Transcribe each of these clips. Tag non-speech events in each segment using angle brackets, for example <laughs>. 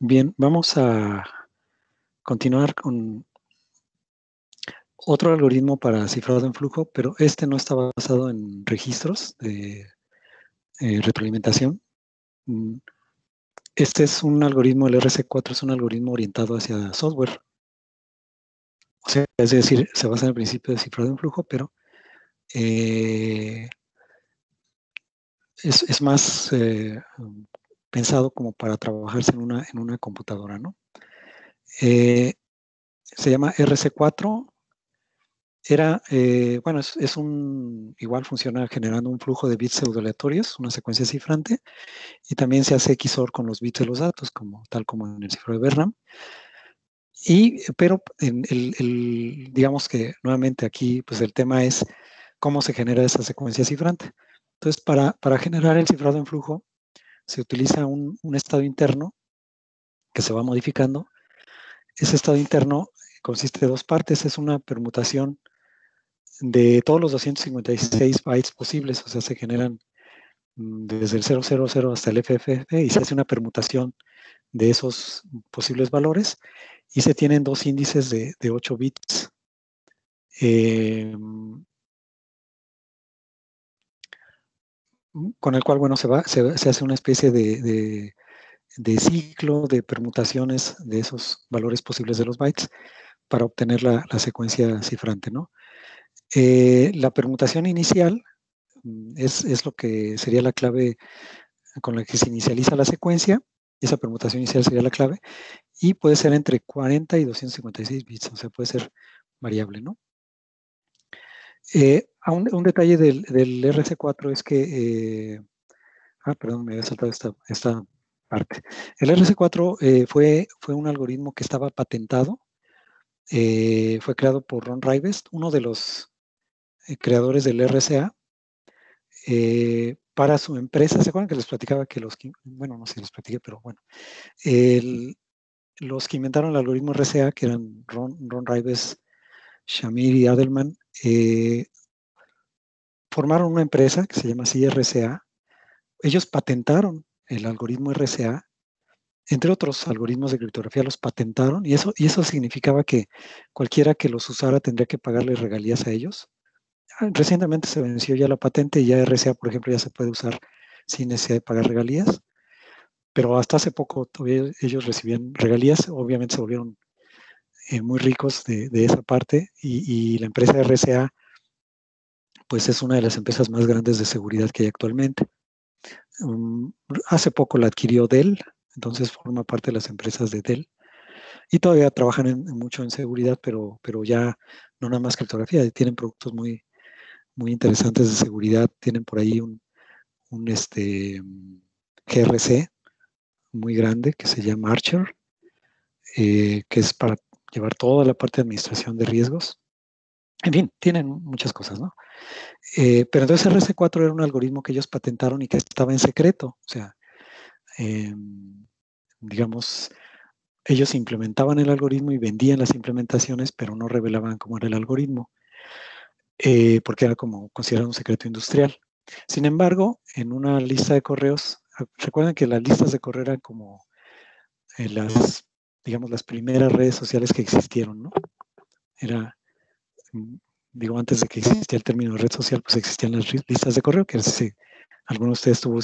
Bien, vamos a continuar con otro algoritmo para cifrado en flujo, pero este no está basado en registros de eh, retroalimentación. Mm, este es un algoritmo, el RC4 es un algoritmo orientado hacia software. O sea, es decir, se basa en el principio de cifrado en flujo, pero eh, es, más eh, pensado como para trabajarse en una, en una computadora, ¿no? Eh, se llama RC4. Era, eh, bueno, es, un, igual funciona generando un flujo de bits pseudo-aleatorios, una secuencia cifrante, y también se hace XOR con los bits de los datos, como, tal como en el cifro de Bernam. Y, pero en el, digamos que nuevamente aquí, pues el tema es cómo se genera esa secuencia cifrante. Entonces, para, para generar el cifrado en flujo, se utiliza un, estado interno que se va modificando. Ese estado interno consiste de dos partes, es una permutación de todos los 256 bytes posibles, o sea, se generan mm, desde el 000 hasta el FFF y se hace una permutación de esos posibles valores y se tienen dos índices de, 8 bits. Em, con el cual, bueno, se, va, se, hace una especie de, ciclo de permutaciones de esos valores posibles de los bytes para obtener la, secuencia cifrante, ¿no? Eh, la permutación inicial mm, es, lo que sería la clave con la que se inicializa la secuencia, esa permutación inicial sería la clave, y puede ser entre 40 y 256 bits, o sea, puede ser variable, ¿no? Eh, un, detalle del, RC4 es que, eh, ah, perdón, me había saltado esta, parte. El RC4 eh, fue, un algoritmo que estaba patentado, fue creado por Ron Rivest, uno de los creadores del RCA, para su empresa. ¿Se acuerdan que les platicaba que los, bueno, no sé si les platiqué, pero bueno, los que inventaron el algoritmo RCA, que eran Ron, Ron Rivest, Shamir y Adelman, eh, formaron una empresa que se llama CRCA. Ellos patentaron el algoritmo RCA, entre otros algoritmos de criptografía los patentaron y eso, y eso significaba que cualquiera que los usara tendría que pagarle regalías a ellos. Ah, recientemente se venció ya la patente y ya RCA, por ejemplo, ya se puede usar sin necesidad de pagar regalías, pero hasta hace poco todavía ellos recibían regalías, obviamente se volvieron eh, muy ricos de, esa parte y, la empresa RCA pues es una de las empresas más grandes de seguridad que hay actualmente. Um, hace poco la adquirió Dell, entonces forma parte de las empresas de Dell y todavía trabajan mucho en seguridad, pero, pero ya no nada más criptografía, tienen productos muy, muy interesantes de seguridad, tienen por ahí un, este, GRC muy grande que se llama Archer, eh, que es para llevar toda la parte de administración de riesgos. En fin, tienen muchas cosas, ¿no? Eh, pero entonces RC4 era un algoritmo que ellos patentaron y que estaba en secreto. O sea, em, digamos, ellos implementaban el algoritmo y vendían las implementaciones, pero no revelaban cómo era el algoritmo, eh, porque era como considerado un secreto industrial. Sin embargo, en una lista de correos, recuerden que las listas de correo eran como eh, las digamos, las primeras redes sociales que existieron, ¿no? Era, digo, antes de que existía el término red social, pues existían las listas de correo, que si alguno de ustedes estuvo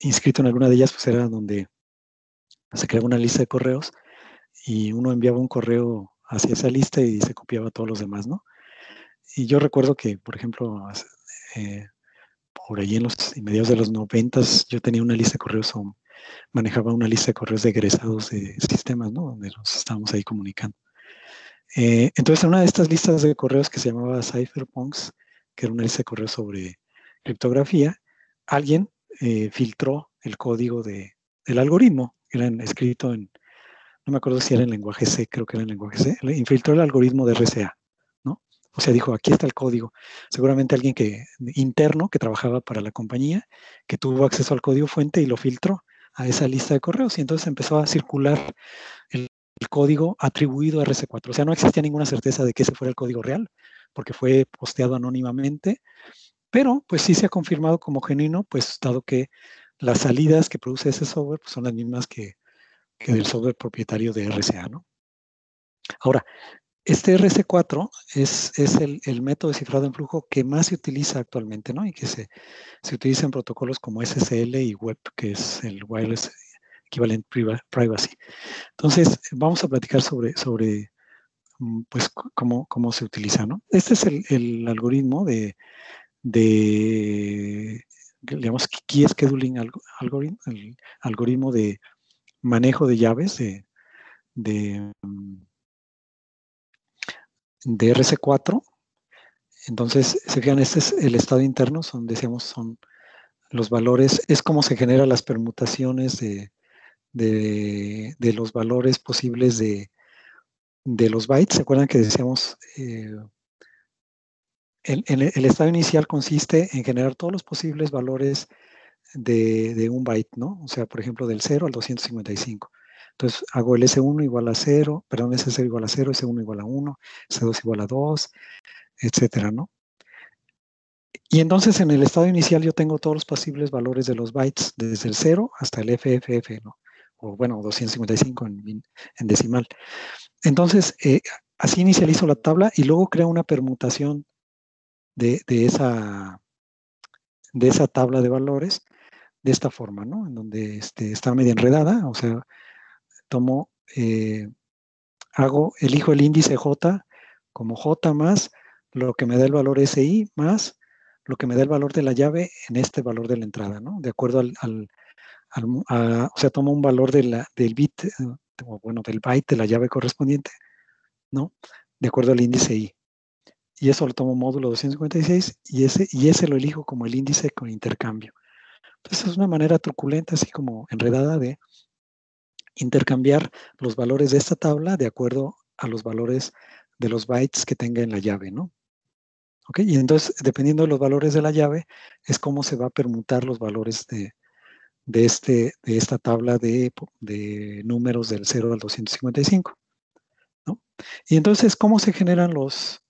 inscrito en alguna de ellas, pues era donde se creaba una lista de correos y uno enviaba un correo hacia esa lista y se copiaba a todos los demás, ¿no? Y yo recuerdo que, por ejemplo, eh, por ahí en los mediados de los noventas, yo tenía una lista de correos manejaba una lista de correos de egresados de sistemas, ¿no? Donde nos estábamos ahí comunicando. Eh, entonces, en una de estas listas de correos que se llamaba Cypherpunks, que era una lista de correos sobre criptografía, alguien eh, filtró el código de, del algoritmo, era escrito en, no me acuerdo si era en lenguaje C, creo que era en lenguaje C, infiltró el algoritmo de RCA, ¿no? O sea, dijo, aquí está el código. Seguramente alguien que interno que trabajaba para la compañía, que tuvo acceso al código fuente y lo filtró a esa lista de correos y entonces empezó a circular el, código atribuido a RC4. O sea, no existía ninguna certeza de que ese fuera el código real, porque fue posteado anónimamente, pero pues sí se ha confirmado como genuino, pues dado que las salidas que produce ese software pues, son las mismas que del software propietario de RSA, ¿no? Ahora, este RC4 es, es el, método de cifrado en flujo que más se utiliza actualmente, ¿no? Y que se, se utiliza en protocolos como SSL y Web, que es el Wireless Equivalent Privacy. Entonces, vamos a platicar sobre, sobre mm, pues, cómo, cómo se utiliza, ¿no? Este es el, algoritmo de, de, digamos, Key Scheduling Algorithm, el algoritmo de manejo de llaves de, de mm, de RC4. Entonces, se fijan, este es el estado interno, son, decíamos, son los valores, es como se generan las permutaciones de, de, los valores posibles de, de, los bytes. ¿Se acuerdan que decíamos, eh, el, el, estado inicial consiste en generar todos los posibles valores de, de, un byte, ¿no? O sea, por ejemplo, del 0 al 255. Entonces hago el S1 igual a 0, perdón, S0 igual a 0, S1 igual a 1, S2 igual a 2, etcétera, ¿no? Y entonces en el estado inicial yo tengo todos los posibles valores de los bytes, desde el 0 hasta el FFF, ¿no? O bueno, 255 en, decimal. Entonces, eh, así inicializo la tabla y luego creo una permutación de, esa, de esa tabla de valores de esta forma, ¿no? En donde este, está media enredada, o sea, tomo, eh, hago, elijo el índice J como J más lo que me da el valor SI más lo que me da el valor de la llave en este valor de la entrada, ¿no? De acuerdo al, o sea, tomo un valor de la, del bit, eh, bueno, del byte de la llave correspondiente, ¿no? De acuerdo al índice I. Y eso lo tomo módulo 256 y ese, y ese lo elijo como el índice con intercambio. Entonces es una manera truculenta, así como enredada de intercambiar los valores de esta tabla de acuerdo a los valores de los bytes que tenga en la llave, ¿no? ¿Ok? Y entonces, dependiendo de los valores de la llave, es cómo se va a permutar los valores de, de, este, de esta tabla de, de, números del 0 al 255. ¿no? Y entonces, ¿cómo se generan los,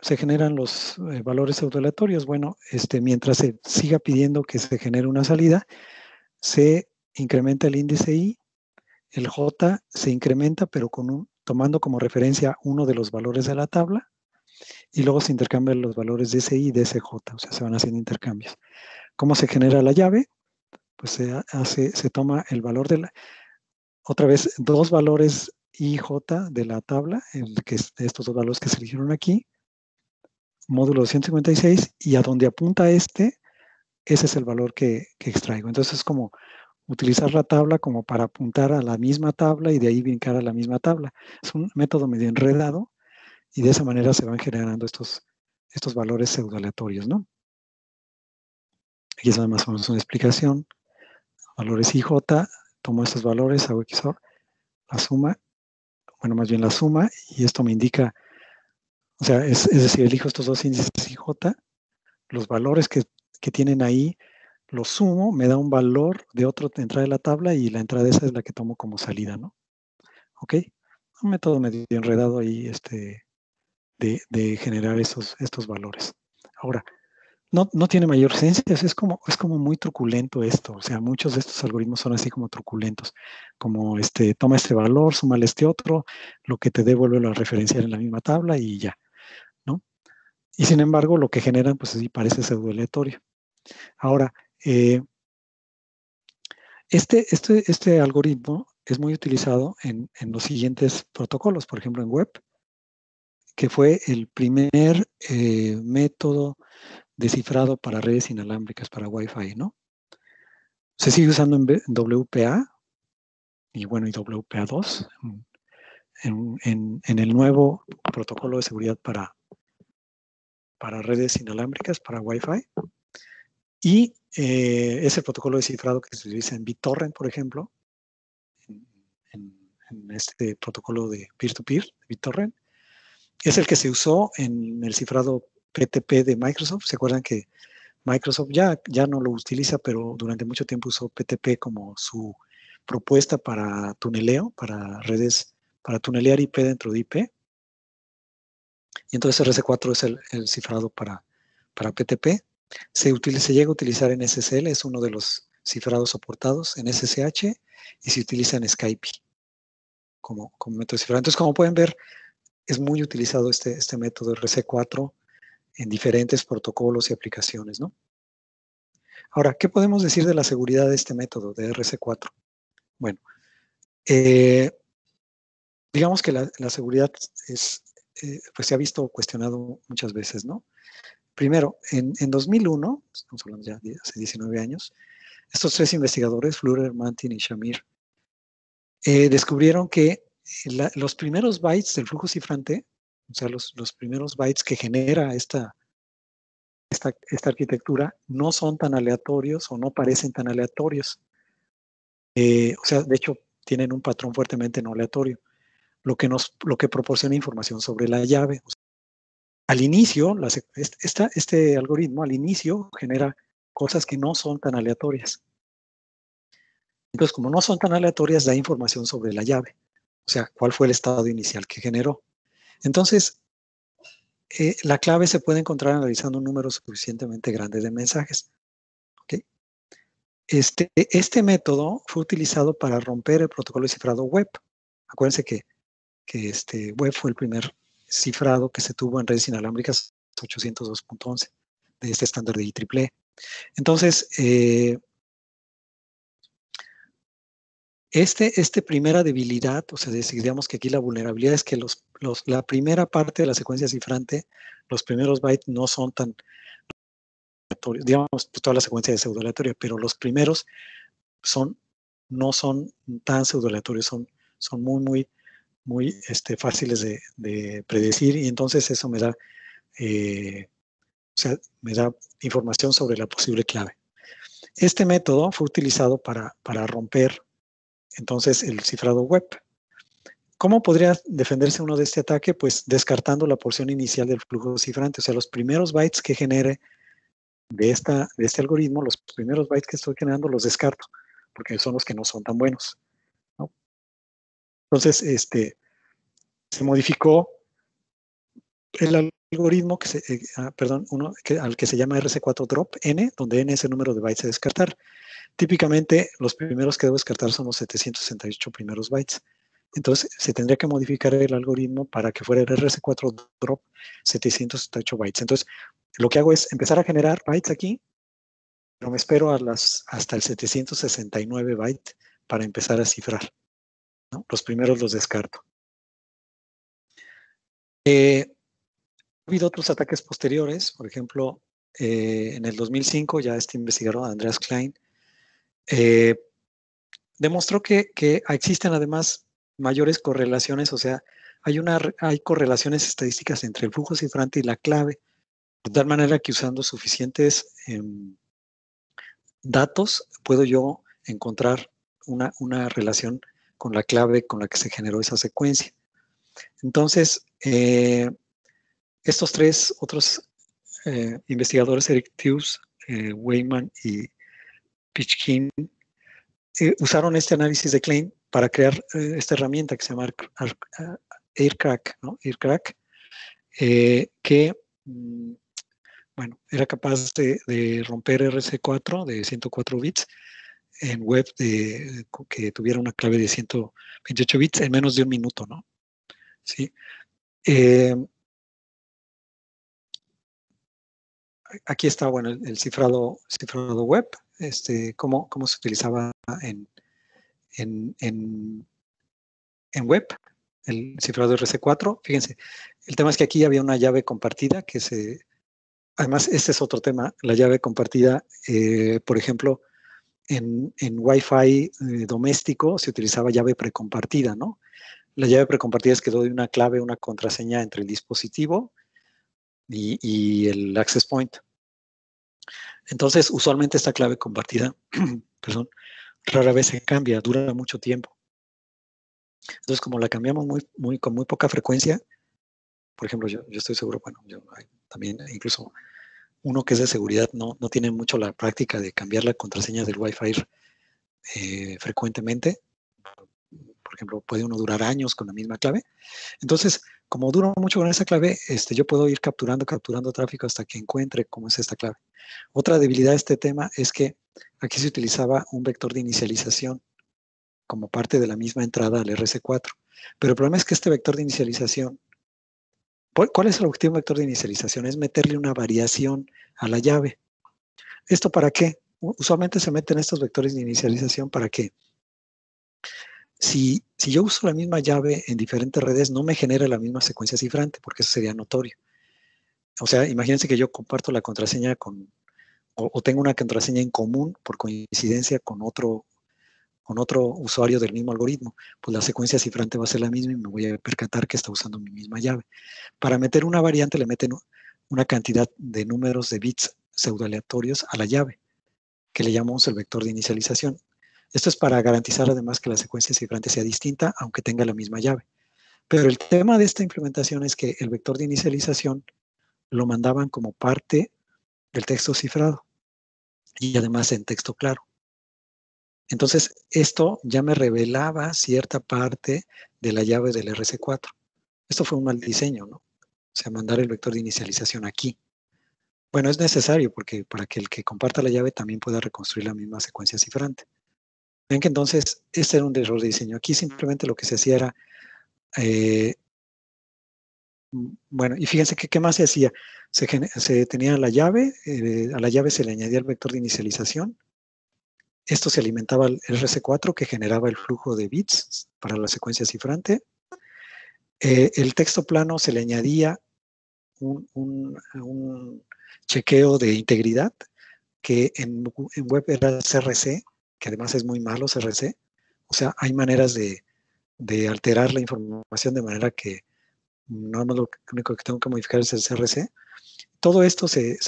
se generan los eh, valores autoalatorios? Bueno, este, mientras se siga pidiendo que se genere una salida, se incrementa el índice I el J se incrementa, pero con un, tomando como referencia uno de los valores de la tabla, y luego se intercambian los valores de ese I y de ese J, o sea, se van haciendo intercambios. ¿Cómo se genera la llave? Pues se, hace, se toma el valor de la, otra vez, dos valores I J de la tabla, el que estos dos valores que se eligieron aquí, módulo 256, y a donde apunta este, ese es el valor que, que extraigo. Entonces es como utilizar la tabla como para apuntar a la misma tabla y de ahí brincar a la misma tabla. Es un método medio enredado y de esa manera se van generando estos, estos valores pseudoaleatorios, ¿no? Aquí es más o menos una explicación. Valores IJ, tomo estos valores, hago XOR, la suma, bueno, más bien la suma, y esto me indica, o sea, es, decir, elijo estos dos índices IJ, los valores que, que tienen ahí lo sumo, me da un valor de otra entrada de la tabla y la entrada esa es la que tomo como salida, ¿no? ¿Ok? Un método medio enredado ahí este, de, generar esos, estos valores. Ahora, no, no, tiene mayor ciencia, es como, es como muy truculento esto, o sea, muchos de estos algoritmos son así como truculentos, como este, toma este valor, súmale este otro, lo que te devuelve a referenciar en la misma tabla y ya, ¿no? Y sin embargo, lo que generan, pues sí parece pseudo aleatorio. Ahora, eh, este, este, este, algoritmo es muy utilizado en, los siguientes protocolos, por ejemplo en web, que fue el primer eh, método descifrado para redes inalámbricas, para Wi-Fi, ¿no? Se sigue usando en WPA y bueno, y WPA2 en, el nuevo protocolo de seguridad para, para redes inalámbricas, para Wi-Fi. Y eh, es el protocolo de cifrado que se utiliza en BitTorrent, por ejemplo, en, este protocolo de peer-to-peer, BitTorrent. Es el que se usó en el cifrado PTP de Microsoft. ¿Se acuerdan que Microsoft ya, ya no lo utiliza, pero durante mucho tiempo usó PTP como su propuesta para tuneleo, para redes, para tunelear IP dentro de IP. Y entonces RC4 es el, cifrado para, para PTP. Se, llega a utilizar en SSL, es uno de los cifrados soportados en SSH y se utiliza en Skype como, como método de cifrado. Entonces, como pueden ver, es muy utilizado este, este método RC4 en diferentes protocolos y aplicaciones, ¿no? Ahora, ¿qué podemos decir de la seguridad de este método de RC4? Bueno, eh, digamos que la, seguridad es, eh, pues se ha visto cuestionado muchas veces, ¿no? Primero, en, 2001, estamos hablando ya de hace 19 años, estos tres investigadores, Flurer, Mantin y Shamir, eh, descubrieron que los primeros bytes del flujo cifrante, o sea, los, los primeros bytes que genera esta, esta, esta, arquitectura, no son tan aleatorios o no parecen tan aleatorios. Eh, o sea, de hecho, tienen un patrón fuertemente no aleatorio, lo que, nos, lo que proporciona información sobre la llave. al inicio, este algoritmo al inicio genera cosas que no son tan aleatorias. Entonces, como no son tan aleatorias, da información sobre la llave. O sea, cuál fue el estado inicial que generó. Entonces, eh, la clave se puede encontrar analizando un número suficientemente grande de mensajes. Este, este método fue utilizado para romper el protocolo de cifrado web. Acuérdense que, que este web fue el primer cifrado que se tuvo en redes inalámbricas 802.11 de este estándar de IEEE. Entonces, eh, este, este primera debilidad, o sea, digamos que aquí la vulnerabilidad es que los, la primera parte de la secuencia cifrante, los primeros bytes no son tan digamos, pues, toda la secuencia de pseudo pero los primeros son, no son tan pseudo son, son muy, muy, muy este, fáciles de, predecir y entonces eso me da, eh, o sea, me da información sobre la posible clave. Este método fue utilizado para, para romper entonces el cifrado web. ¿Cómo podría defenderse uno de este ataque? Pues descartando la porción inicial del flujo cifrante, o sea, los primeros bytes que genere de, esta, de este algoritmo, los primeros bytes que estoy generando los descarto, porque son los que no son tan buenos. Entonces, este, se modificó el algoritmo que se, eh, ah, perdón, uno que, al que se llama RC4 drop n, donde n es el número de bytes a descartar. Típicamente, los primeros que debo descartar son los 768 primeros bytes. Entonces, se tendría que modificar el algoritmo para que fuera el RC4 drop 768 bytes. Entonces, lo que hago es empezar a generar bytes aquí, pero me espero hasta el 769 bytes para empezar a cifrar. Los primeros los descarto. Eh, ha habido otros ataques posteriores, por ejemplo, eh, en el 2005 ya este investigador, Andreas Klein, eh, demostró que, existen además mayores correlaciones, o sea, hay, una, hay correlaciones estadísticas entre el flujo cifrante y la clave, de tal manera que usando suficientes em, datos puedo yo encontrar una, una, relación con la clave con la que se generó esa secuencia. Entonces, eh, estos tres otros eh, investigadores, Eric Tews, eh, Weyman y Pitchkin, usaron este análisis de Klein para crear esta herramienta que se llama AirCrack, ¿no? AirCrack que mm, bueno, era capaz de, romper RC4 de 104 bits en web que tuviera una clave de 128 bits en menos de un minuto, ¿no? Sí. Eh, aquí está, bueno, el, cifrado, cifrado web, este, cómo, cómo se utilizaba en, en, en, en web, el cifrado RC4. Fíjense, el tema es que aquí había una llave compartida que se Además, este es otro tema, la llave compartida, eh, por ejemplo, en, en Wi-Fi eh, doméstico se utilizaba llave precompartida, ¿no? La llave precompartida es que doy una clave, una contraseña entre el dispositivo y, el access point. Entonces, usualmente esta clave compartida, <clears throat> perdón, rara vez se cambia, dura mucho tiempo. Entonces, como la cambiamos muy, muy, con muy poca frecuencia, por ejemplo, yo, yo estoy seguro, bueno, yo también incluso uno que es de seguridad no, no tiene mucho la práctica de cambiar la contraseña del Wi-Fi eh, frecuentemente. Por ejemplo, puede uno durar años con la misma clave. Entonces, como duro mucho con esa clave, este, yo puedo ir capturando, capturando tráfico hasta que encuentre cómo es esta clave. Otra debilidad de este tema es que aquí se utilizaba un vector de inicialización como parte de la misma entrada al RC4. Pero el problema es que este vector de inicialización, ¿cuál es el objetivo del vector de inicialización? Es meterle una variación a la llave. ¿Esto para qué? Usualmente se meten estos vectores de inicialización para que si, yo uso la misma llave en diferentes redes, no me genera la misma secuencia cifrante, porque eso sería notorio. O sea, imagínense que yo comparto la contraseña con, o, tengo una contraseña en común por coincidencia con otro, con otro usuario del mismo algoritmo, pues la secuencia cifrante va a ser la misma y me voy a percatar que está usando mi misma llave. Para meter una variante le meten una cantidad de números de bits pseudoaleatorios a la llave, que le llamamos el vector de inicialización. Esto es para garantizar además que la secuencia cifrante sea distinta, aunque tenga la misma llave. Pero el tema de esta implementación es que el vector de inicialización lo mandaban como parte del texto cifrado y además en texto claro. Entonces, esto ya me revelaba cierta parte de la llave del RC4. Esto fue un mal diseño, ¿no? O sea, mandar el vector de inicialización aquí. Bueno, es necesario porque para que el que comparta la llave también pueda reconstruir la misma secuencia cifrante. Ven que entonces, este era un error de diseño. Aquí simplemente lo que se hacía era eh, bueno, y fíjense que qué más se hacía. Se, tenía la llave, eh, a la llave se le añadía el vector de inicialización. Esto se alimentaba al RC4 que generaba el flujo de bits para la secuencia cifrante. Eh, el texto plano se le añadía un, chequeo de integridad que en, web era CRC, que además es muy malo CRC. O sea, hay maneras de, alterar la información de manera que no lo único que tengo que modificar es el CRC. Todo esto se,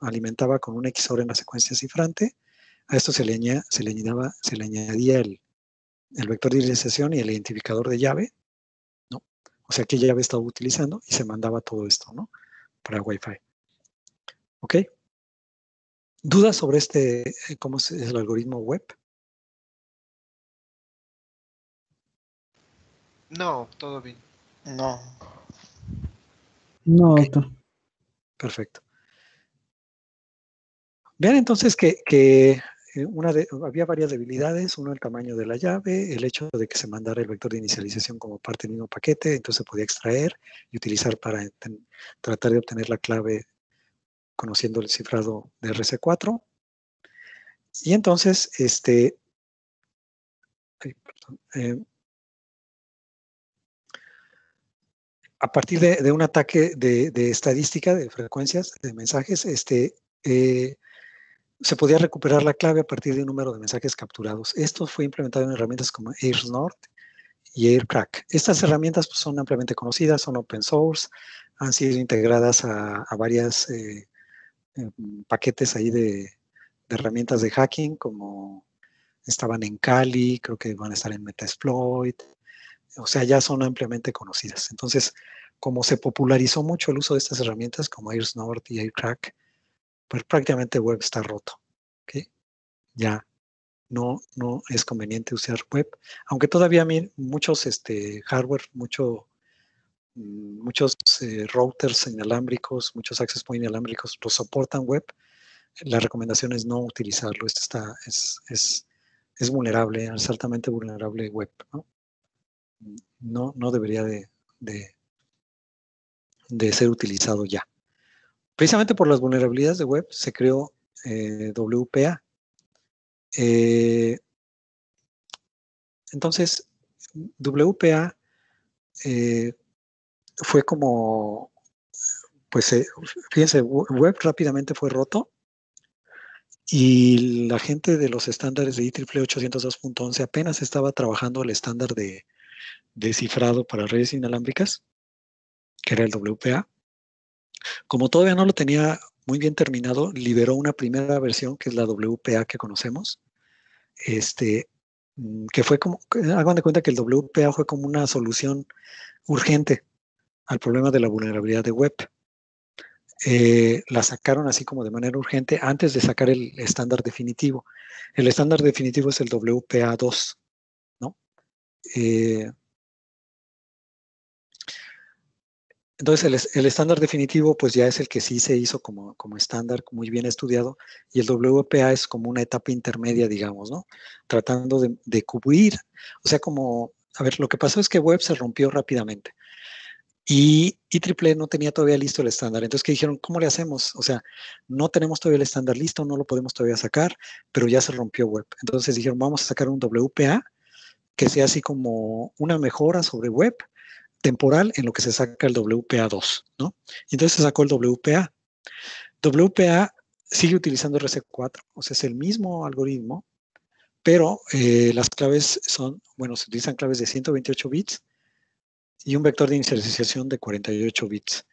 alimentaba con un XOR en la secuencia cifrante. A esto se le, añadía, el, vector de inicialización y el identificador de llave. ¿no? O sea, qué llave estaba utilizando y se mandaba todo esto ¿no? para Wi-Fi. ¿Ok? ¿Dudas sobre este, eh, cómo es el algoritmo web? No, todo bien. No. No, Perfecto. Vean entonces que, que eh, una de, había varias debilidades, uno el tamaño de la llave, el hecho de que se mandara el vector de inicialización como parte del mismo paquete, entonces se podía extraer y utilizar para tratar de obtener la clave conociendo el cifrado de RC4. Y entonces, este, eh, a partir de, un ataque de, estadística, de frecuencias, de mensajes, este, eh, se podía recuperar la clave a partir de un número de mensajes capturados. Esto fue implementado en herramientas como AirSnort y AirCrack. Estas herramientas pues, son ampliamente conocidas, son open source, han sido integradas a, varios eh, paquetes ahí de, herramientas de hacking, como estaban en Kali, creo que van a estar en Metasploit, o sea, ya son ampliamente conocidas. Entonces, como se popularizó mucho el uso de estas herramientas como AirSnort y AirCrack, pues prácticamente web está roto. Ya no, no es conveniente usar web, aunque todavía muchos este, hardware, mucho, muchos eh, routers inalámbricos, muchos access point inalámbricos lo soportan web, la recomendación es no utilizarlo. Esto está, es, es, es vulnerable, es altamente vulnerable web. ¿no? no, debería de, de, ser utilizado ya. Precisamente por las vulnerabilidades de web se creó eh, WPA. Eh, entonces, WPA fue como, pues, fíjense, web rápidamente fue roto y la gente de los estándares de IEEE 802.11 apenas estaba trabajando el estándar de, descifrado para redes inalámbricas, que era el WPA. Como todavía no lo tenía muy bien terminado, liberó una primera versión, que es la WPA que conocemos, este, mm, que fue como, hagan de cuenta que el WPA fue como una solución urgente al problema de la vulnerabilidad de web. Eh, la sacaron así como de manera urgente antes de sacar el estándar definitivo. El estándar definitivo es el WPA2, ¿no? Eh, Entonces, el, estándar definitivo, pues ya es el que sí se hizo como, como estándar, muy bien estudiado, y el WPA es como una etapa intermedia, digamos, ¿no? Tratando de, cubrir, o sea, como, a ver, lo que pasó es que web se rompió rápidamente. Y IEEE no tenía todavía listo el estándar. Entonces, ¿qué dijeron? ¿Cómo le hacemos? O sea, no tenemos todavía el estándar listo, no lo podemos todavía sacar, pero ya se rompió web. Entonces dijeron, vamos a sacar un WPA que sea así como una mejora sobre web temporal en lo que se saca el WPA2, ¿no? Y entonces se sacó el WPA. WPA sigue utilizando RC4, o sea, es el mismo algoritmo, pero eh, las claves son, bueno, se utilizan claves de 128 bits y un vector de inicialización de 48 bits.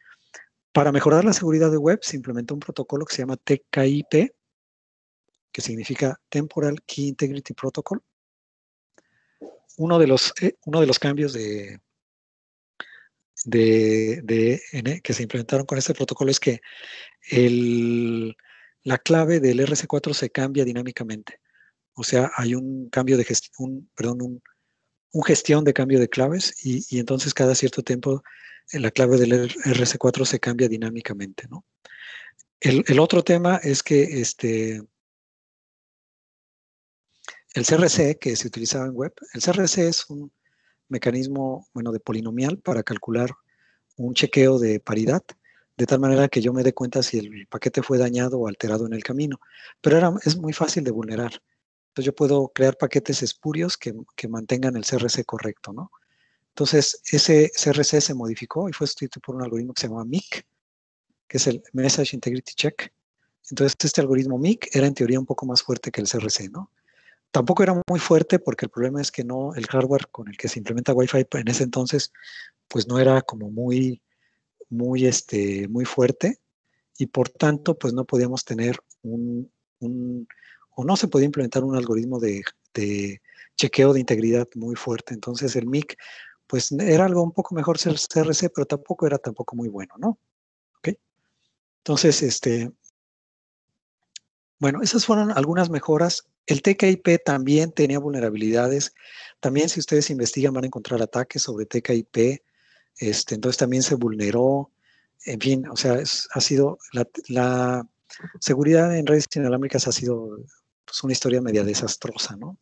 Para mejorar la seguridad de web se implementó un protocolo que se llama TKIP, que significa Temporal Key Integrity Protocol. Uno de los, eh, uno de los cambios de, de, que se implementaron con este protocolo es que el, la clave del RC4 se cambia dinámicamente. O sea, hay un cambio de gestión, perdón, un, un, gestión de cambio de claves y, entonces cada cierto tiempo eh, la clave del RC4 se cambia dinámicamente, ¿no? El, otro tema es que este, el CRC que se utilizaba en web, el CRC es un mecanismo, bueno, de polinomial para calcular un chequeo de paridad, de tal manera que yo me dé cuenta si el paquete fue dañado o alterado en el camino. Pero es muy fácil de vulnerar. Entonces yo puedo crear paquetes espurios que, que mantengan el CRC correcto, ¿no? Entonces ese CRC se modificó y fue sustituido por un algoritmo que se llama MIC, que es el Message Integrity Check. Entonces este algoritmo MIC era en teoría un poco más fuerte que el CRC, ¿no? Tampoco era muy fuerte porque el problema es que no, el hardware con el que se implementa Wi-Fi en ese entonces, pues no era como muy, muy, este, muy fuerte y por tanto, pues no podíamos tener un, o no se podía implementar un algoritmo de, chequeo de integridad muy fuerte. Entonces el MIC, pues era algo un poco mejor ser CRC, pero tampoco era tampoco muy bueno, ¿no? ¿Ok? Entonces, este, bueno, esas fueron algunas mejoras el TKIP también tenía vulnerabilidades. También si ustedes investigan van a encontrar ataques sobre TKIP. Este, entonces también se vulneró. En fin, o sea, ha sido la, seguridad en redes inalámbricas ha sido pues, una historia media desastrosa, ¿no?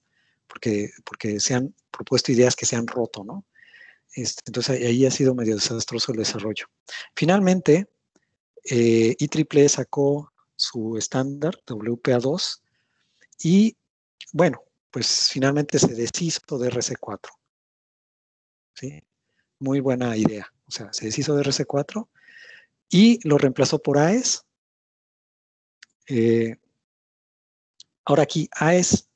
Porque, porque se han propuesto ideas que se han roto, ¿no? Este, entonces ahí ha sido medio desastroso el desarrollo. Finalmente, eh, IEEE sacó su estándar WPA2 y bueno, pues finalmente se deshizo de RC4. ¿sí? Muy buena idea. O sea, se deshizo de RC4 y lo reemplazó por AES. Eh, ahora aquí, AES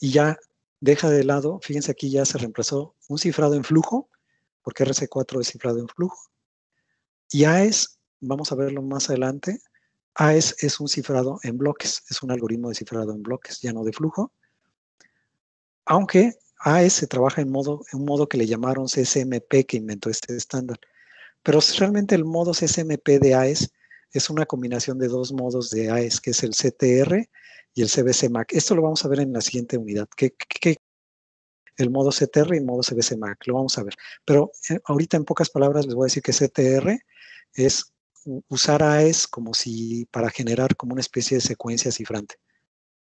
y ya deja de lado, fíjense aquí ya se reemplazó un cifrado en flujo, porque RC4 es cifrado en flujo. Y AES, vamos a verlo más adelante, AES es un cifrado en bloques, es un algoritmo de cifrado en bloques, ya no de flujo. Aunque AES se trabaja en, modo, en un modo que le llamaron CSMP, que inventó este estándar. Pero realmente el modo CSMP de AES es una combinación de dos modos de AES, que es el CTR y el CBC-MAC. Esto lo vamos a ver en la siguiente unidad. ¿Qué, el modo CTR y el modo CBC-MAC, lo vamos a ver. Pero eh, ahorita en pocas palabras les voy a decir que CTR es usar AES como si para generar como una especie de secuencia cifrante.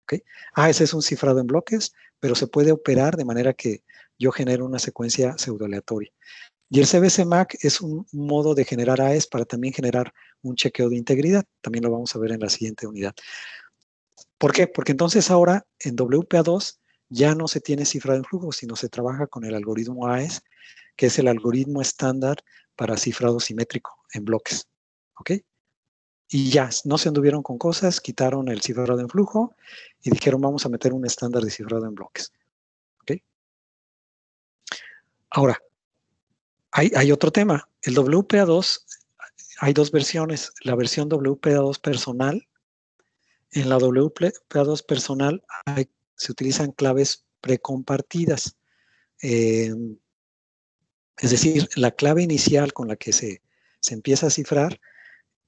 ¿okay? AES es un cifrado en bloques, pero se puede operar de manera que yo genero una secuencia pseudoaleatoria. Y el CBC-MAC es un modo de generar AES para también generar un chequeo de integridad. También lo vamos a ver en la siguiente unidad. ¿Por qué? Porque entonces ahora en WPA2 ya no se tiene cifrado en flujo, sino se trabaja con el algoritmo AES, que es el algoritmo estándar para cifrado simétrico en bloques. ¿ok? Y ya, no se anduvieron con cosas, quitaron el cifrado en flujo y dijeron vamos a meter un estándar de cifrado en bloques. ¿ok? Ahora, hay, otro tema. El WPA2, hay dos versiones. La versión WPA2 personal. En la WPA2 personal se utilizan claves precompartidas. Eh, es decir, la clave inicial con la que se, se empieza a cifrar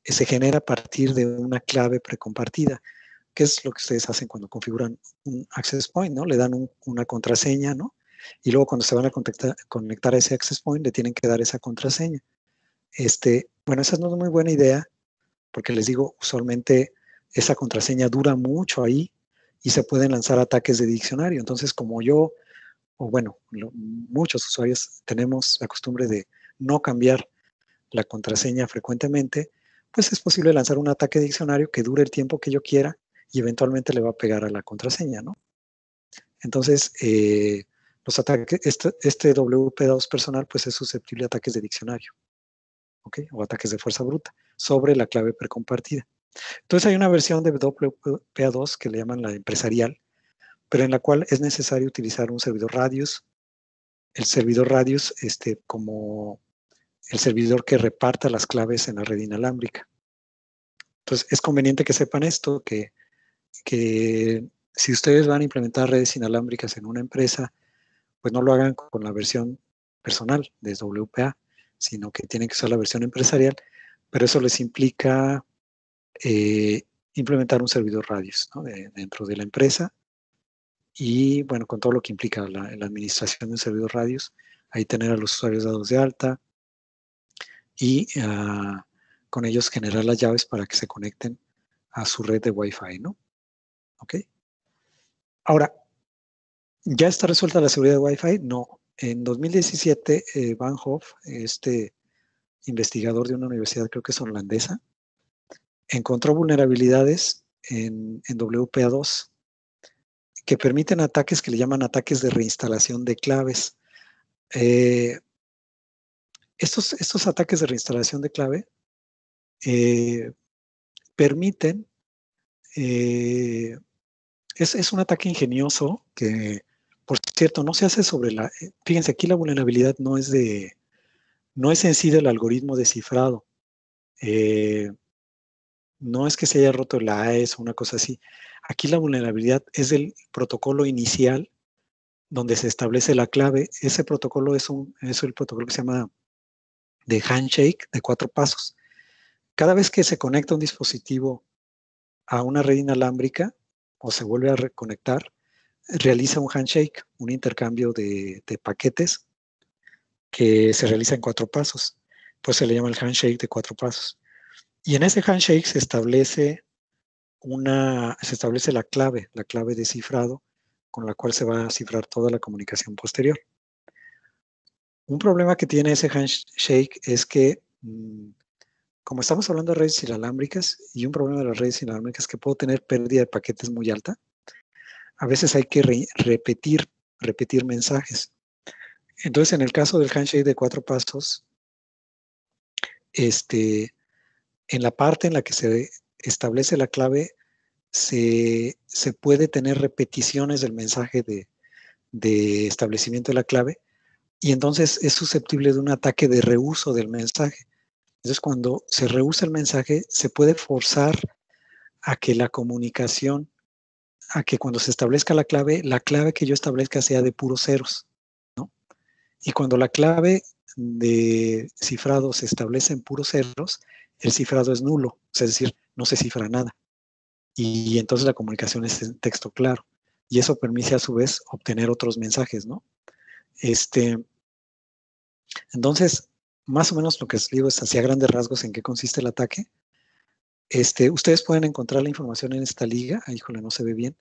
se genera a partir de una clave precompartida, que es lo que ustedes hacen cuando configuran un access point, ¿no? Le dan una contraseña, ¿no? Y luego cuando se van a conectar, a ese access point le tienen que dar esa contraseña. Este, bueno, esa no es muy buena idea, porque les digo, usualmente esa contraseña dura mucho ahí y se pueden lanzar ataques de diccionario. Entonces, como yo, o bueno, muchos usuarios tenemos la costumbre de no cambiar la contraseña frecuentemente, pues es posible lanzar un ataque de diccionario que dure el tiempo que yo quiera y eventualmente le va a pegar a la contraseña, ¿no? Entonces, eh, los ataques, este, este, WP2 personal, pues es susceptible a ataques de diccionario, ¿ok? O ataques de fuerza bruta sobre la clave precompartida. Entonces hay una versión de WPA2 que le llaman la empresarial, pero en la cual es necesario utilizar un servidor Radius, el servidor Radius este, como el servidor que reparta las claves en la red inalámbrica. Entonces es conveniente que sepan esto, que, que si ustedes van a implementar redes inalámbricas en una empresa, pues no lo hagan con la versión personal de WPA, sino que tienen que usar la versión empresarial, pero eso les implica eh, implementar un servidor Radius dentro de la empresa y, bueno, con todo lo que implica la, administración de un servidor Radius, ahí tener a los usuarios dados de alta y ah, con ellos generar las llaves para que se conecten a su red de Wi-Fi, ¿no? ¿Ok? Ahora, ¿ya está resuelta la seguridad de Wi-Fi? No. En 2017, eh, Van Hoff, este investigador de una universidad, creo que es holandesa, encontró vulnerabilidades en, WPA2 que permiten ataques que le llaman ataques de reinstalación de claves. Eh, estos, estos, ataques de reinstalación de clave eh, permiten, es, es, un ataque ingenioso que, por cierto, no se hace sobre la, fíjense, aquí la vulnerabilidad no es de, no es en sí del algoritmo descifrado. Eh, no es que se haya roto la AES o una cosa así. Aquí la vulnerabilidad es del protocolo inicial donde se establece la clave. Ese protocolo es, un, es el protocolo que se llama de handshake de cuatro pasos. Cada vez que se conecta un dispositivo a una red inalámbrica o se vuelve a reconectar, realiza un handshake, un intercambio de, paquetes que se realiza en cuatro pasos. Pues se le llama el handshake de cuatro pasos. Y en ese handshake se establece una, se establece la clave, la clave de cifrado, con la cual se va a cifrar toda la comunicación posterior. Un problema que tiene ese handshake es que, mm, como estamos hablando de redes inalámbricas, y un problema de las redes inalámbricas es que puedo tener pérdida de paquetes muy alta, a veces hay que repetir, repetir mensajes. Entonces, en el caso del handshake de cuatro pasos, este, en la parte en la que se establece la clave, se, puede tener repeticiones del mensaje de, de, establecimiento de la clave y entonces es susceptible de un ataque de reuso del mensaje. Entonces, cuando se rehúsa el mensaje, se puede forzar a que la comunicación, a que cuando se establezca la clave, la clave que yo establezca sea de puros ceros. ¿no? Y cuando la clave de cifrado se establece en puros ceros, el cifrado es nulo, es decir, no se cifra nada. Y, entonces la comunicación es en texto claro. Y eso permite a su vez obtener otros mensajes, ¿no? Este, entonces, más o menos lo que les digo es hacia grandes rasgos en qué consiste el ataque. Este, ustedes pueden encontrar la información en esta liga. Ay, híjole, no se ve bien.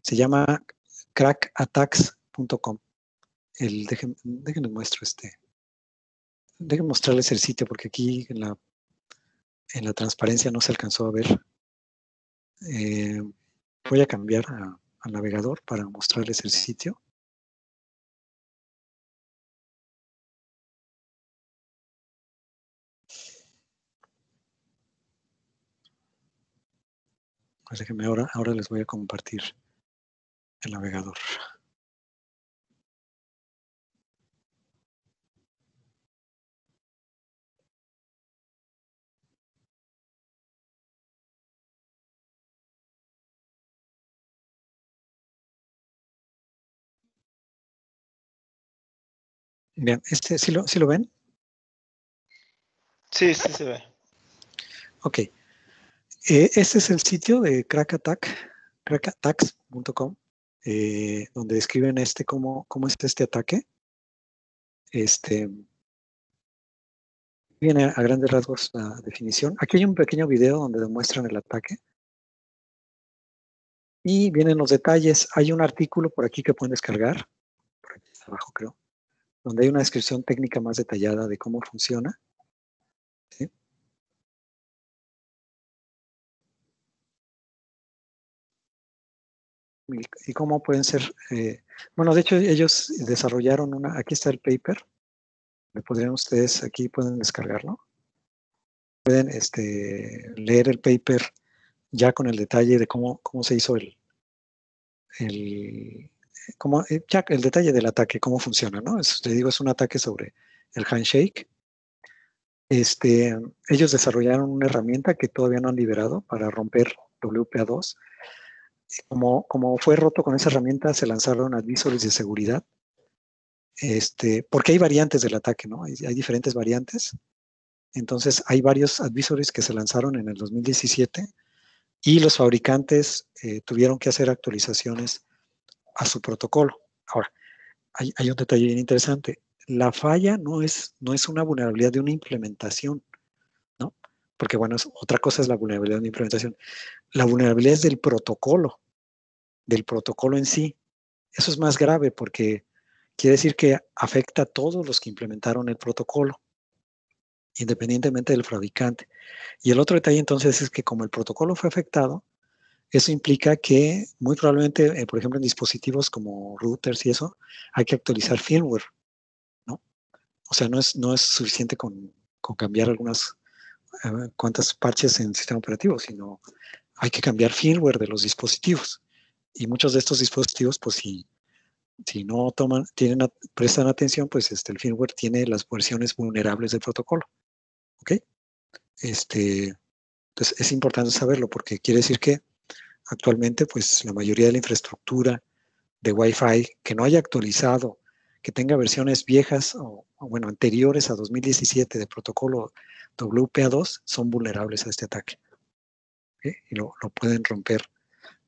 Se llama crackattacks.com. Dejen, déjenme muestro este. Déjenme mostrarles el sitio porque aquí en la en la transparencia no se alcanzó a ver. Eh, voy a cambiar al navegador para mostrarles el sitio. Pues déjenme ahora, ahora les voy a compartir el navegador. Bien, este, ¿sí lo, lo ven? Sí, sí se ve. Ok. Eh, este es el sitio de CrackAttack, crackattacks.com, eh, donde describen este cómo, cómo es este ataque. Este, viene a grandes rasgos la definición. Aquí hay un pequeño video donde demuestran el ataque. Y vienen los detalles. Hay un artículo por aquí que pueden descargar, por aquí abajo creo, donde hay una descripción técnica más detallada de cómo funciona. Y, cómo pueden ser... Eh, bueno, de hecho ellos desarrollaron una... Aquí está el paper. Le podrían ustedes, aquí pueden descargarlo. Pueden este, leer el paper ya con el detalle de cómo, cómo se hizo el, el, como, eh, ya el detalle del ataque, cómo funciona, ¿no? Es, te digo, es un ataque sobre el handshake. Este, ellos desarrollaron una herramienta que todavía no han liberado para romper WPA2. Como, fue roto con esa herramienta, se lanzaron advisores de seguridad. Este, porque hay variantes del ataque, ¿no? Hay, hay diferentes variantes. Entonces, hay varios advisores que se lanzaron en el 2017 y los fabricantes eh, tuvieron que hacer actualizaciones a su protocolo. Ahora, hay, un detalle bien interesante. La falla no es, no es una vulnerabilidad de una implementación, ¿no? Porque, bueno, otra cosa es la vulnerabilidad de una implementación. La vulnerabilidad del protocolo, del protocolo en sí. Eso es más grave porque quiere decir que afecta a todos los que implementaron el protocolo independientemente del fabricante. Y el otro detalle entonces es que como el protocolo fue afectado, eso implica que muy probablemente, eh, por ejemplo, en dispositivos como routers y eso, hay que actualizar firmware, ¿no? O sea, no es, no es suficiente con, cambiar algunas eh, cuantas parches en el sistema operativo, sino hay que cambiar firmware de los dispositivos. Y muchos de estos dispositivos, pues si, si no toman, tienen, prestan atención, pues este, el firmware tiene las versiones vulnerables del protocolo. ¿Ok? Este, entonces es importante saberlo porque quiere decir que actualmente pues la mayoría de la infraestructura de Wi-Fi que no haya actualizado, que tenga versiones viejas o, bueno, anteriores a 2017 de protocolo WPA2 son vulnerables a este ataque. Y lo, pueden romper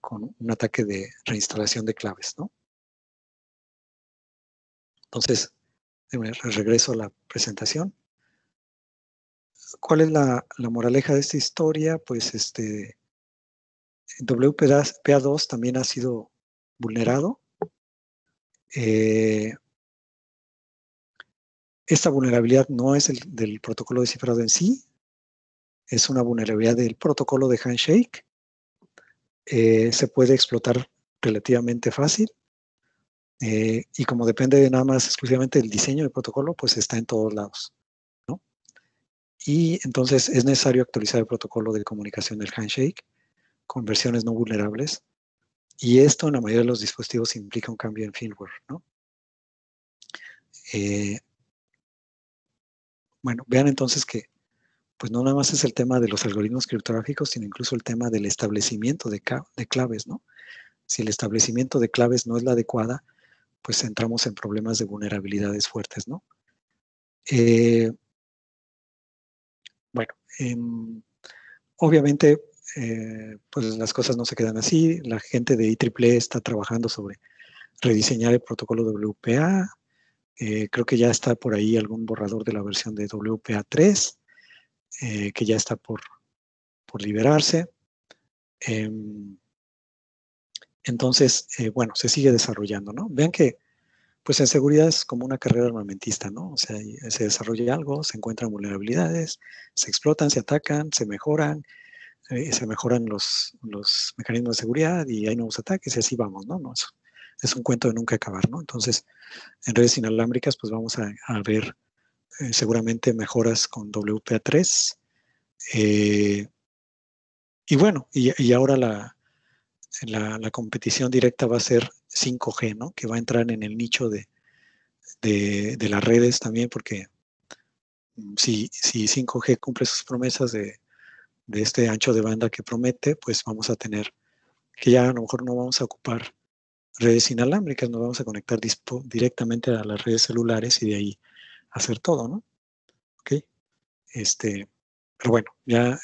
con un ataque de reinstalación de claves, ¿no? Entonces, regreso a la presentación. ¿Cuál es la, moraleja de esta historia? Pues este WPA2 también ha sido vulnerado. Eh, esta vulnerabilidad no es el del protocolo de cifrado en sí, es una vulnerabilidad del protocolo de handshake. Eh, se puede explotar relativamente fácil. Eh, y como depende de nada más exclusivamente del diseño del protocolo, pues está en todos lados. Y entonces es necesario actualizar el protocolo de comunicación del handshake con versiones no vulnerables. Y esto en la mayoría de los dispositivos implica un cambio en firmware. ¿no? Eh, bueno, vean entonces que pues no nada más es el tema de los algoritmos criptográficos, sino incluso el tema del establecimiento de, claves. ¿no? Si el establecimiento de claves no es la adecuada, pues entramos en problemas de vulnerabilidades fuertes. ¿no? Eh, bueno, em, obviamente, eh, pues las cosas no se quedan así. La gente de IEEE está trabajando sobre rediseñar el protocolo WPA. Eh, creo que ya está por ahí algún borrador de la versión de WPA3, eh, que ya está por, por liberarse. Em, entonces, bueno, se sigue desarrollando, ¿no? Vean que pues en seguridad es como una carrera armamentista, ¿no? O sea, se desarrolla algo, se encuentran vulnerabilidades, se explotan, se atacan, se mejoran, eh, se mejoran los, los, mecanismos de seguridad y hay nuevos ataques y así vamos, ¿no? no es, un cuento de nunca acabar, ¿no? Entonces, en redes inalámbricas, pues vamos a, ver eh, seguramente mejoras con WPA3. Eh, y bueno, y ahora la, la, competición directa va a ser 5G, ¿no? Que va a entrar en el nicho de, de, las redes también, porque mm, si, si 5G cumple sus promesas de, de, este ancho de banda que promete, pues vamos a tener que ya a lo mejor no vamos a ocupar redes inalámbricas, nos vamos a conectar directamente a las redes celulares y de ahí hacer todo, ¿no? ¿Ok? Este, pero bueno, ya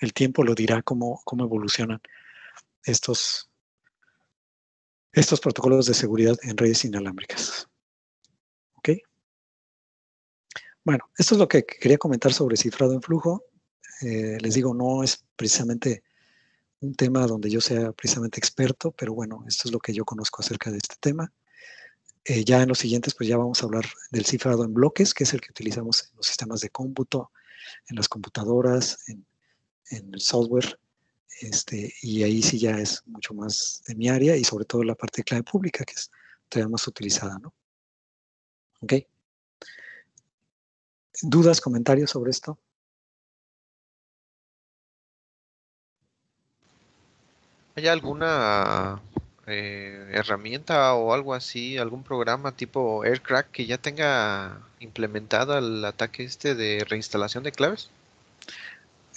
el tiempo lo dirá cómo, cómo evolucionan estos, estos protocolos de seguridad en redes inalámbricas. ¿Ok? Bueno, esto es lo que quería comentar sobre cifrado en flujo. Eh, les digo, no es precisamente un tema donde yo sea precisamente experto, pero bueno, esto es lo que yo conozco acerca de este tema. Eh, ya en los siguientes, pues ya vamos a hablar del cifrado en bloques, que es el que utilizamos en los sistemas de cómputo, en las computadoras, en, el software, este, y ahí sí ya es mucho más de mi área y sobre todo la parte de clave pública, que es todavía más utilizada, ¿no? ¿Ok? ¿Dudas, comentarios sobre esto? ¿Hay alguna eh, herramienta o algo así, algún programa tipo AirCrack que ya tenga implementado el ataque este de reinstalación de claves?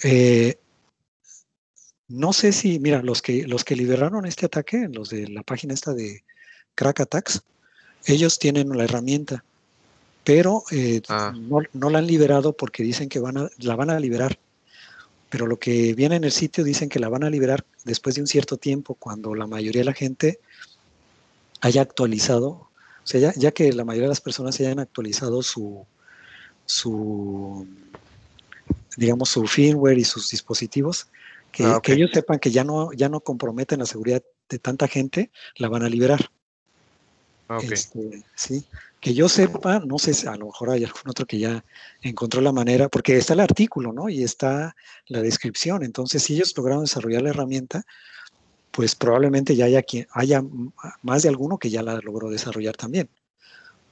Eh, no sé si, mira, los que, los que liberaron este ataque, los de la página esta de Crack Attacks, ellos tienen la herramienta, pero eh, ah. no, no, la han liberado porque dicen que van a, la van a liberar pero lo que viene en el sitio dicen que la van a liberar después de un cierto tiempo, cuando la mayoría de la gente haya actualizado, o sea, ya, que la mayoría de las personas hayan actualizado su, su, digamos, su firmware y sus dispositivos, que, ah, que, ellos sepan que ya no, ya no comprometen la seguridad de tanta gente, la van a liberar. Ah, este, sí, que yo sepa, no sé, si a lo mejor hay algún otro que ya encontró la manera, porque está el artículo, ¿no? Y está la descripción. Entonces, si ellos lograron desarrollar la herramienta, pues probablemente ya haya, quien, haya más de alguno que ya la logró desarrollar también.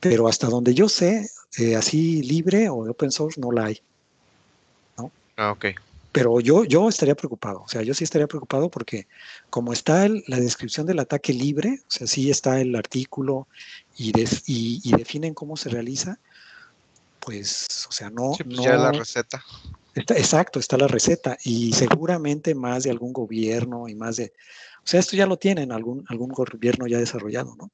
Pero hasta donde yo sé, eh, así libre o open source no la hay. ¿no? Ah, ok. Pero yo, yo estaría preocupado, o sea, yo sí estaría preocupado porque como está la descripción del ataque libre, o sea, sí está el artículo y, y, definen cómo se realiza, pues, o sea, no... Sí, pues ya la receta. exacto, está la receta y seguramente más de algún gobierno y más de... O sea, esto ya lo tienen algún, algún gobierno ya desarrollado, ¿no?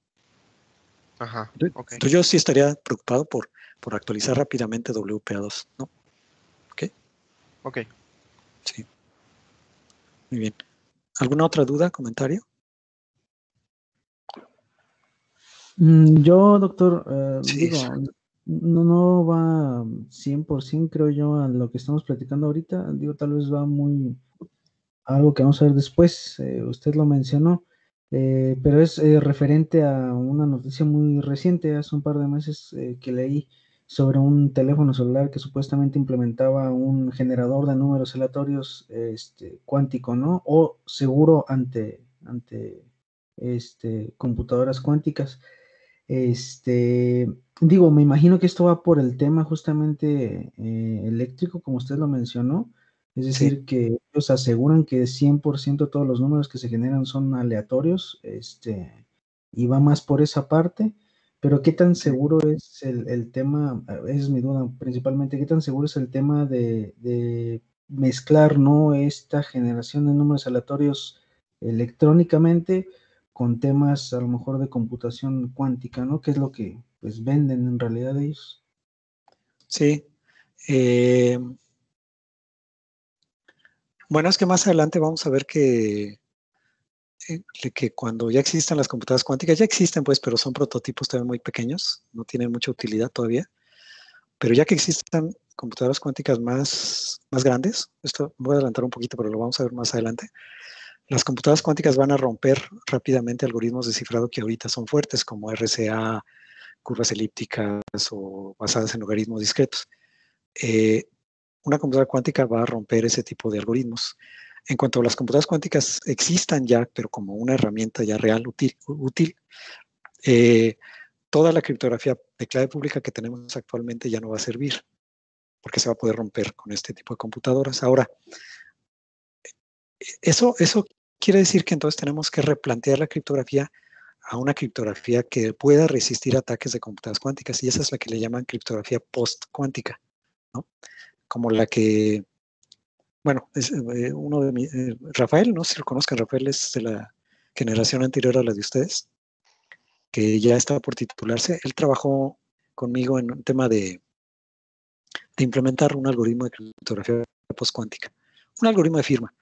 Ajá. Entonces yo sí estaría preocupado por, por actualizar rápidamente WPA2, ¿no? Ok. Ok. Sí. Muy bien. ¿Alguna otra duda, comentario? Mm, yo, doctor, eh, digo, no, no va 100% creo yo a lo que estamos platicando ahorita. Digo, tal vez va muy a algo que vamos a ver después. Eh, usted lo mencionó, eh, pero es referente a una noticia muy reciente, hace un par de meses que leí sobre un teléfono celular que supuestamente implementaba un generador de números aleatorios este, cuántico, ¿no? O seguro ante, ante este, computadoras cuánticas. Este, digo, me imagino que esto va por el tema justamente eh, eléctrico, como usted lo mencionó. Es decir, que ellos aseguran que 100% todos los números que se generan son aleatorios, este, y va más por esa parte. Pero ¿qué tan seguro es el, tema? Esa es mi duda principalmente. ¿Qué tan seguro es el tema de, mezclar ¿no? esta generación de números aleatorios electrónicamente con temas a lo mejor de computación cuántica, ¿no? Que es lo que pues venden en realidad ellos. Sí. Eh, bueno, es que más adelante vamos a ver que que cuando ya existen las computadoras cuánticas, ya existen pues, pero son prototipos todavía muy pequeños, no tienen mucha utilidad todavía. Pero ya que existen computadoras cuánticas más, más grandes, esto voy a adelantar un poquito, pero lo vamos a ver más adelante, las computadoras cuánticas van a romper rápidamente algoritmos de cifrado que ahorita son fuertes, como RCA, curvas elípticas o basadas en logaritmos discretos. Eh, una computadora cuántica va a romper ese tipo de algoritmos. En cuanto a las computadoras cuánticas existan ya, pero como una herramienta ya real, útil, eh, toda la criptografía de clave pública que tenemos actualmente ya no va a servir, porque se va a poder romper con este tipo de computadoras. Ahora, eso, quiere decir que entonces tenemos que replantear la criptografía a una criptografía que pueda resistir ataques de computadoras cuánticas, y esa es la que le llaman criptografía post-cuántica, como la que bueno, eh, uno de mis, eh, Rafael, no sé si lo conozcan, Rafael es de la generación anterior a la de ustedes, que ya está por titularse. Él trabajó conmigo en un tema de, de implementar un algoritmo de criptografía postcuántica, un algoritmo de firma,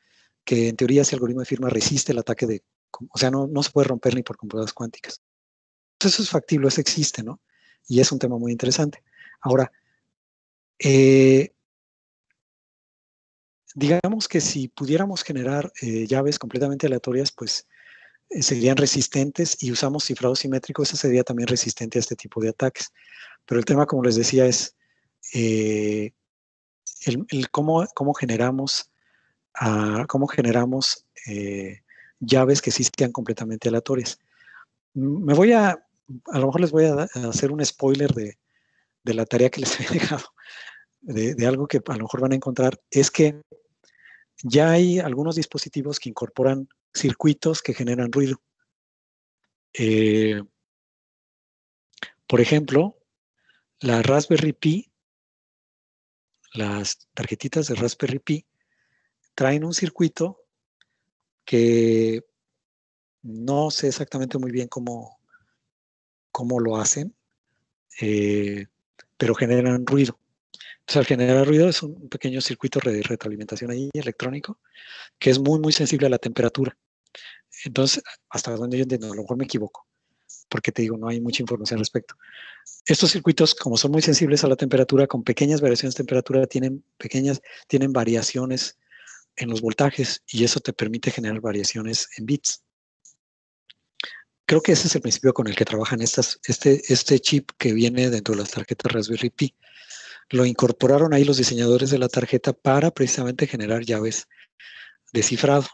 que en teoría ese algoritmo de firma resiste el ataque de, o sea, no, no se puede romper ni por computadoras cuánticas. Eso es factible, eso existe, ¿no? Y es un tema muy interesante. Ahora, Eh, digamos que si pudiéramos generar eh, llaves completamente aleatorias, pues eh, serían resistentes y usamos cifrado simétrico, ese sería también resistente a este tipo de ataques. Pero el tema, como les decía, es el, cómo, cómo, generamos, ah, cómo generamos llaves que sí sean completamente aleatorias. Me voy a, a lo mejor les voy a, hacer un spoiler de, de, la tarea que les <laughs> he dejado, de, algo que a lo mejor van a encontrar, es que ya hay algunos dispositivos que incorporan circuitos que generan ruido. Eh, por ejemplo, la Raspberry Pi, las tarjetitas de Raspberry Pi, traen un circuito que no sé exactamente muy bien cómo, cómo lo hacen, eh, pero generan ruido. Entonces, al generar ruido es un pequeño circuito de retroalimentación ahí electrónico que es muy, muy sensible a la temperatura. Entonces, hasta donde yo entiendo, a lo mejor me equivoco, porque te digo, no hay mucha información al respecto. Estos circuitos, como son muy sensibles a la temperatura, con pequeñas variaciones de temperatura, tienen pequeñas, tienen variaciones en los voltajes y eso te permite generar variaciones en bits. Creo que ese es el principio con el que trabajan estas, este, este chip que viene dentro de las tarjetas Raspberry Pi. Lo incorporaron ahí los diseñadores de la tarjeta para precisamente generar llaves de cifrado.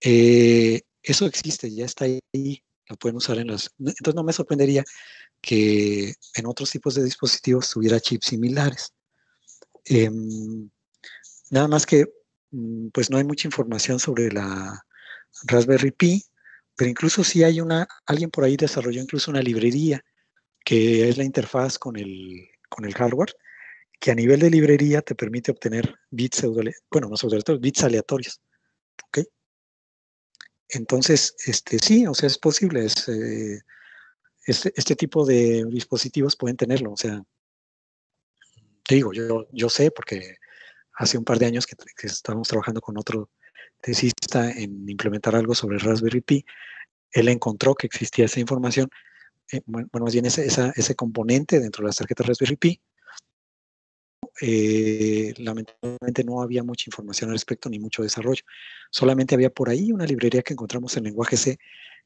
Eh, eso existe, ya está ahí, lo pueden usar en las... Entonces no me sorprendería que en otros tipos de dispositivos tuviera chips similares. Em, nada más que mm, pues no hay mucha información sobre la Raspberry Pi, pero incluso si hay una, alguien por ahí desarrolló incluso una librería que es la interfaz con el, con el hardware, que a nivel de librería te permite obtener bits, bueno, no todo bits aleatorios. ¿Ok? Entonces, este, sí, o sea, es posible. Es, eh, este, este, tipo de dispositivos pueden tenerlo. O sea, te digo, yo, yo sé porque hace un par de años que, que estábamos trabajando con otro tesista en implementar algo sobre Raspberry Pi, él encontró que existía esa información, eh, bueno, más bien ese, ese componente dentro de las tarjetas Raspberry Pi. Eh, lamentablemente no había mucha información al respecto ni mucho desarrollo. Solamente había por ahí una librería que encontramos en lenguaje C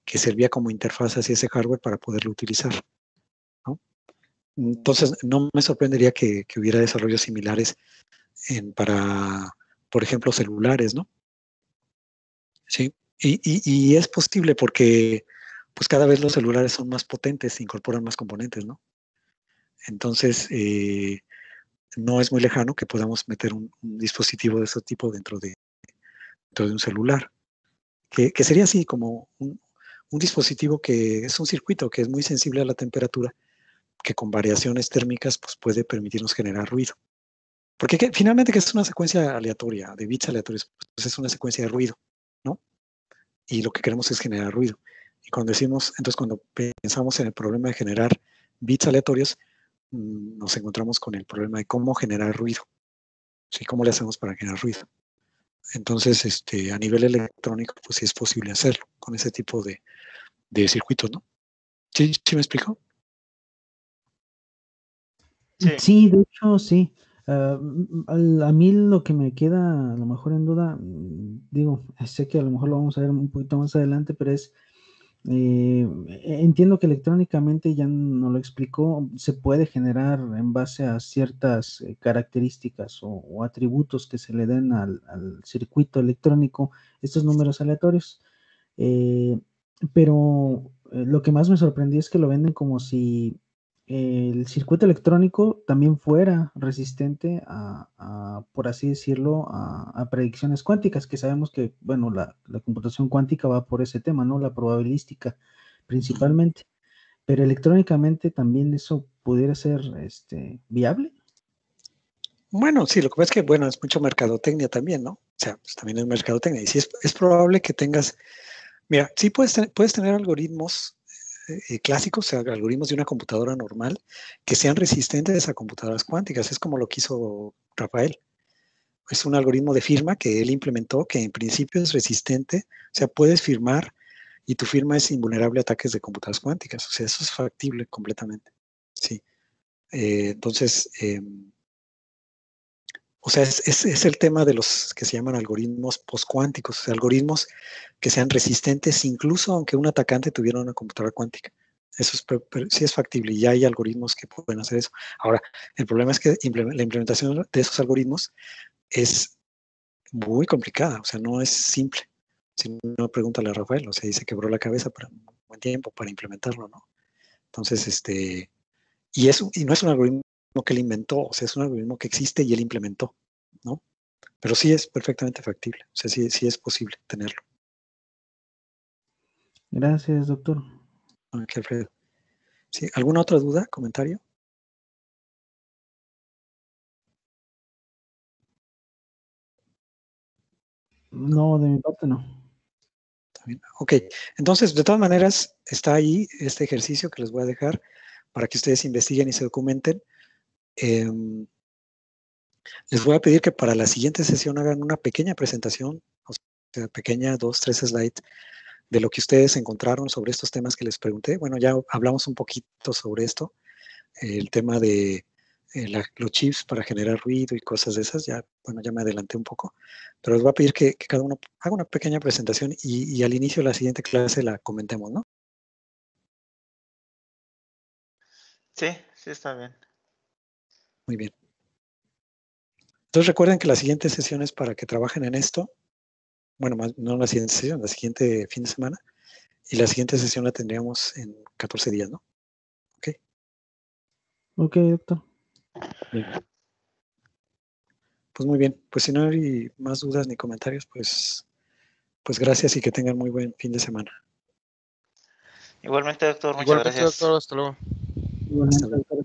que servía como interfaz hacia ese hardware para poderlo utilizar. Entonces, no me sorprendería que, que hubiera desarrollos similares en, para, por ejemplo, celulares, ¿no? Sí, y, es posible porque pues cada vez los celulares son más potentes, incorporan más componentes, ¿no? Entonces, eh, no es muy lejano que podamos meter un, dispositivo de ese tipo dentro de, dentro de un celular. Que, sería así como un, dispositivo que es un circuito que es muy sensible a la temperatura, que con variaciones térmicas pues, puede permitirnos generar ruido. Porque finalmente que es una secuencia aleatoria, de bits aleatorios, pues es una secuencia de ruido, ¿no? Y lo que queremos es generar ruido. Y cuando decimos, entonces cuando pensamos en el problema de generar bits aleatorios, mm, nos encontramos con el problema de cómo generar ruido. ¿Sí? ¿Cómo le hacemos para generar ruido? Entonces, este, a nivel electrónico, pues sí es posible hacerlo con ese tipo de, de circuitos, ¿no? ¿Sí, ¿Sí me explico? sí, de hecho, sí. Ah, a mí lo que me queda a lo mejor en duda, mm, digo, sé que a lo mejor lo vamos a ver un poquito más adelante, pero es, eh, entiendo que electrónicamente, ya no lo explicó, se puede generar en base a ciertas eh, características o, atributos que se le den al, circuito electrónico estos números aleatorios. Eh, pero lo que más me sorprendió es que lo venden como si el circuito electrónico también fuera resistente a, por así decirlo, a, predicciones cuánticas, que sabemos que, bueno, la, computación cuántica va por ese tema, ¿no? La probabilística principalmente. Pero electrónicamente también eso pudiera ser este, viable. Bueno, sí, lo que pasa es que, bueno, es mucho mercadotecnia también, ¿no? O sea, pues también es mercadotecnia. Y sí es, es probable que tengas, mira, sí puedes, puedes tener algoritmos eh, clásicos, algoritmos de una computadora normal, que sean resistentes a computadoras cuánticas. Es como lo quiso Rafael. Es un algoritmo de firma que él implementó que en principio es resistente, o sea, puedes firmar y tu firma es invulnerable a ataques de computadoras cuánticas. O sea, eso es factible completamente. Sí. Eh, entonces, em, O sea, es, el tema de los que se llaman algoritmos postcuánticos, algoritmos que sean resistentes incluso aunque un atacante tuviera una computadora cuántica. Eso sí es factible y ya hay algoritmos que pueden hacer eso. Ahora, el problema es que la implementación de esos algoritmos es muy complicada, o sea, no es simple. Si no, pregúntale a Rafael, o sea, dice quebró la cabeza por un buen tiempo para implementarlo, ¿no? Entonces, este, y, eso, y no es un algoritmo que él inventó, o sea, es un algoritmo que existe y él implementó, ¿no? Pero sí es perfectamente factible, o sea, sí, sí es posible tenerlo. Gracias, doctor. Ok, Alfredo. ¿Sí? ¿Alguna otra duda, comentario? No, de mi parte no. Ok, entonces, de todas maneras, está ahí este ejercicio que les voy a dejar para que ustedes investiguen y se documenten. Em, les voy a pedir que para la siguiente sesión hagan una pequeña presentación, o sea, pequeña, dos, tres slides, de lo que ustedes encontraron sobre estos temas que les pregunté. Bueno, ya hablamos un poquito sobre esto, el tema de eh, los chips para generar ruido y cosas de esas, ya, bueno, ya me adelanté un poco, pero les voy a pedir que, cada uno haga una pequeña presentación y, y, al inicio de la siguiente clase la comentemos, ¿no? Sí, sí está bien. Muy bien. Entonces recuerden que la siguiente sesión es para que trabajen en esto. Bueno, no la siguiente sesión, la siguiente fin de semana. Y la siguiente sesión la tendríamos en 14 días, ¿no? Ok. Ok, doctor. Bien. Pues muy bien. Pues si no hay más dudas ni comentarios, pues, pues gracias y que tengan muy buen fin de semana. Igualmente, doctor. Muchas gracias. doctor. Hasta luego. Igualmente, doctor.